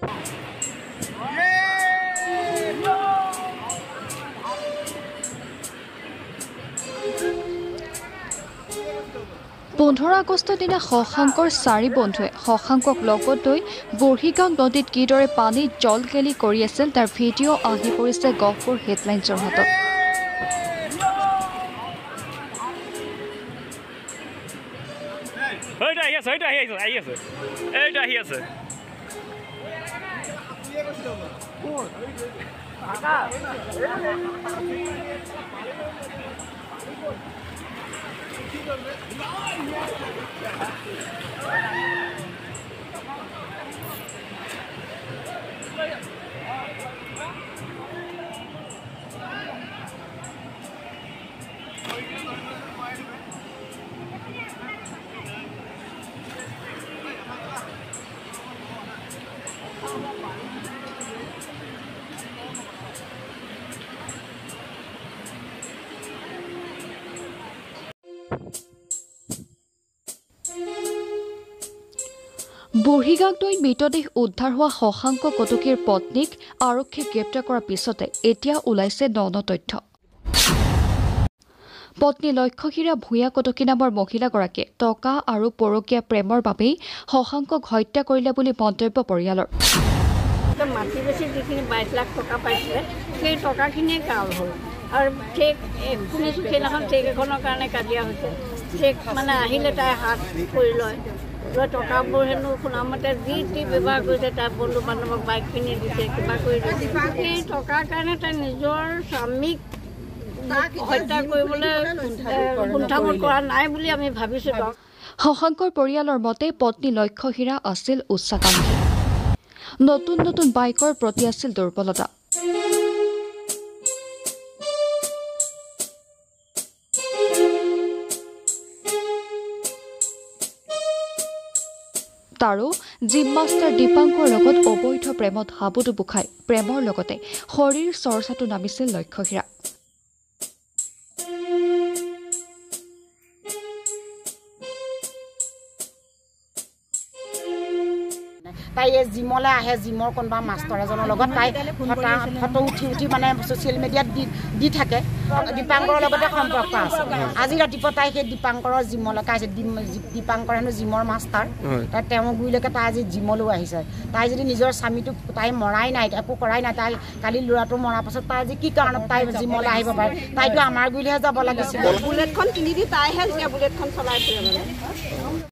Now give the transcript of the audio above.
পোন্ধৰ আগষ্টৰ দিনা শশাংকৰ চাৰি বন্ধুৱে শশাংকক লগত লৈ বুঢ়ীগাঁও নদীত কিদৰে পানীত জল গেলি কৰি আছিল তাৰ ভিডিঅ' আহি পৰিছে গহপুৰ হেডলাইনছৰ হাতত। আহি আছে। এইটো আহি বুঢ়ীগাঁৱত লৈ মৃতদেহ উদ্ধাৰ হোৱা শশাংক কটকীৰ পত্নীক আৰক্ষীয়ে গ্ৰেপ্তাৰ কৰাৰ পিছতে এতিয়া ওলাইছে ন ন তথ্য। পত্নী লক্ষ্যহীৰা ভূঞা কটকী নামৰ মহিলাগৰাকীয়ে টকা আৰু পৰকীয়া প্ৰেমৰ বাবেই শশাংকক হত্যা কৰিলে বুলি মন্তব্য পৰিয়ালৰ। মাটি বেছি যিখিনি বাইছ লাখ টকা পাইছিলে সেই টকাখিনিয়ে কাল হ'ল। আৰু এ, শুনিছোঁ সেইদিনাখন চেক এখনৰ কাৰণে কাজিয়া হৈছে। চেক মানে আহিলে তাই হাত কৰি লয়। লৈ টকাবোৰ হেনো শুনামতে যি টি ব্যৱহাৰ কৰিছে তাই বন্ধু বান্ধৱক বাইক কিনি দিছে কিবা কৰি দিছে। সেই টকাৰ কাৰণে তাই নিজৰ স্বামীক হত্যা কৰিবলৈ কুণ্ঠাবোধ কৰা নাই বুলি আমি ভাবিছোঁ শশাংকৰ পৰিয়ালৰ মতে পত্নী লক্ষ্যহীৰা আছিল উচ্চাকাংক্ষী। নতুন নতুন বাইকৰ প্ৰতি আছিল দুৰ্বলতা। তাৰো জিম মাষ্টাৰ দীপাংকৰ লগত অবৈধ প্ৰেমত হাবুডুবু খাই প্ৰেমৰ লগতে শৰীৰ চৰ্চাটো নামিছিল লক্ষ্যহীৰা। তাই এই জিমলৈ আহে জিমৰ কোনোবা মাষ্টৰ এজনৰ লগত তাই ফটা ফটো উঠি উঠি মানে ছ'চিয়েল মিডিয়াত দি দি থাকে। দীপাংকৰৰ লগতে সম্পৰ্ক আছে। আজি ৰাতিপুৱা তাই সেই দীপাংকৰৰ জিমলৈকে আহিছে ডিম- দীপাংকৰ হেনো জিমৰ মাষ্টাৰ তাই তেওঁৰ গুৰিলৈকে তাই আজি জিমলৈও আহিছে। তাই যদি নিজৰ স্বামীটোক তাই মৰাই নাই একো কৰাই নাই তাই কালি ল'ৰাটো মৰাৰ পাছত তাই আজি কি কাৰণত তাই জিমলৈ আহিব পাৰে? তাইতো আমাৰ গুৰিলৈহে যাব লাগিছিলে। বুলেটখন কিনি দি তাইহে বুলেটখন চলাই ফুৰে মানে।